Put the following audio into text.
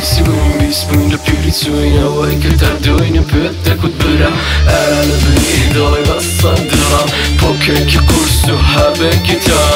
Visibun visbun da pyritsuen Avaikata doinen pöttäkut pyra Älä bli doi vassa dra Pokönki kursu habe gitar